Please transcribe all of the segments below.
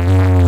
Sabar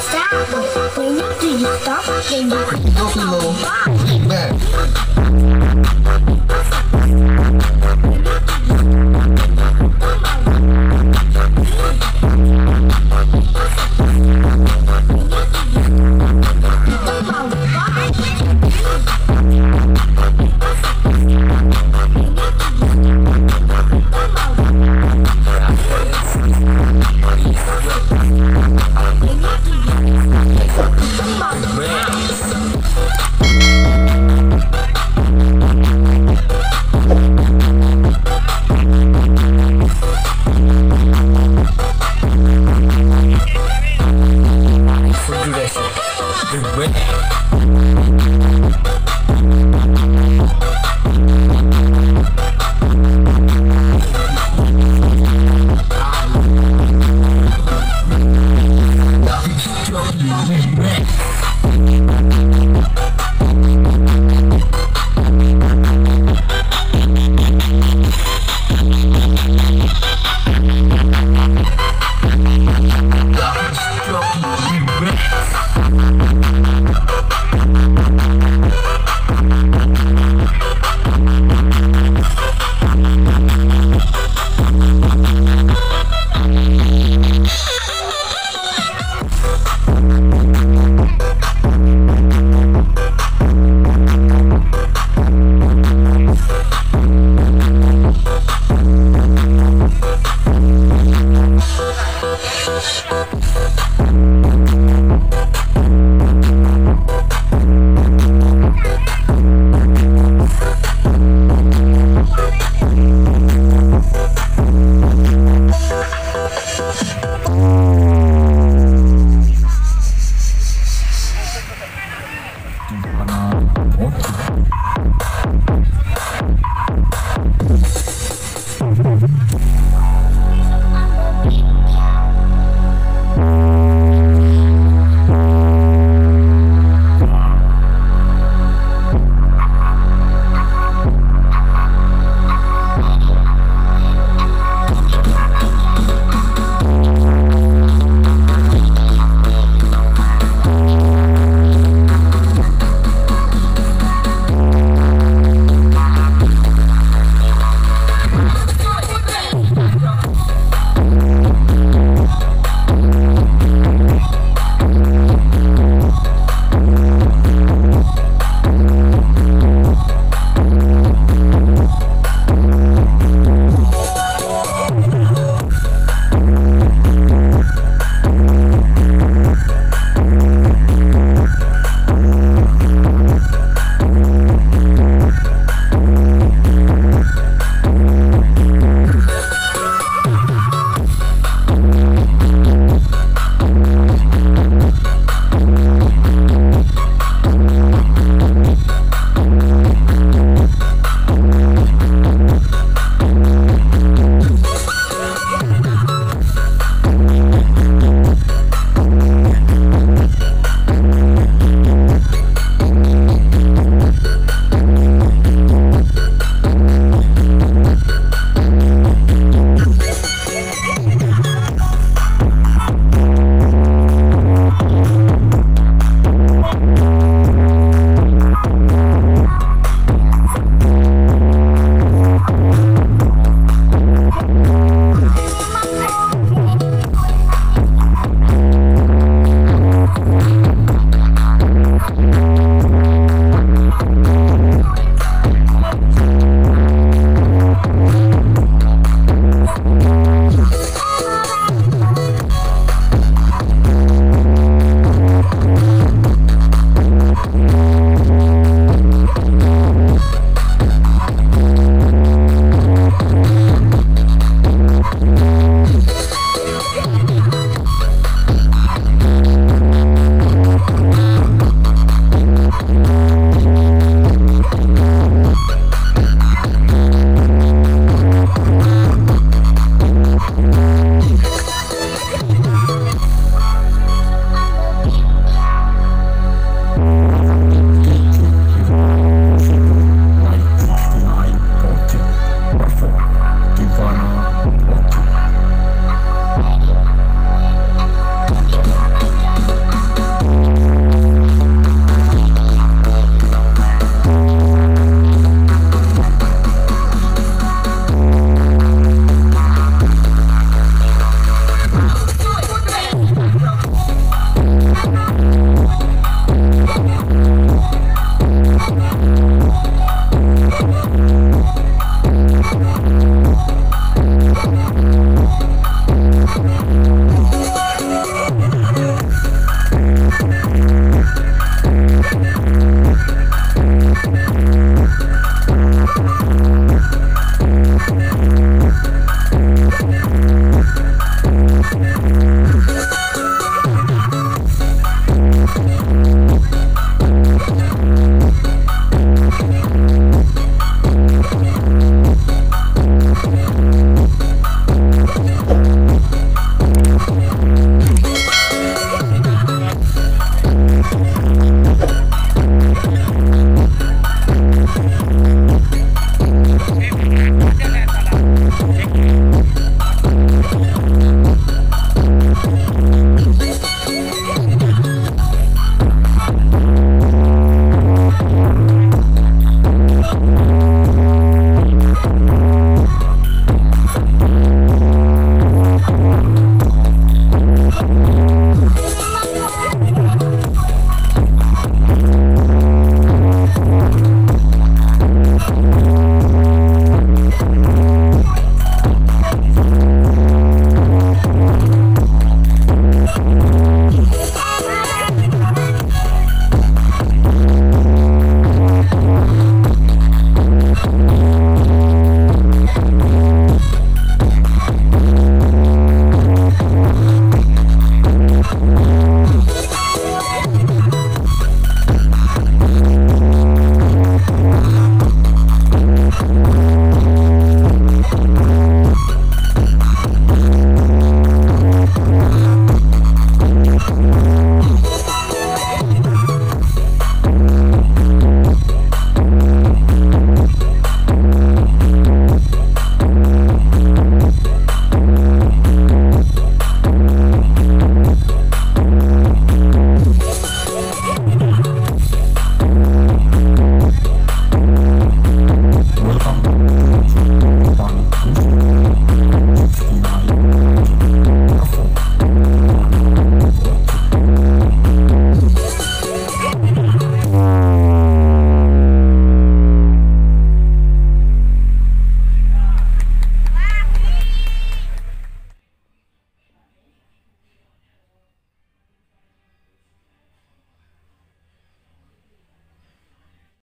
stop. When you do you stop, then you go back.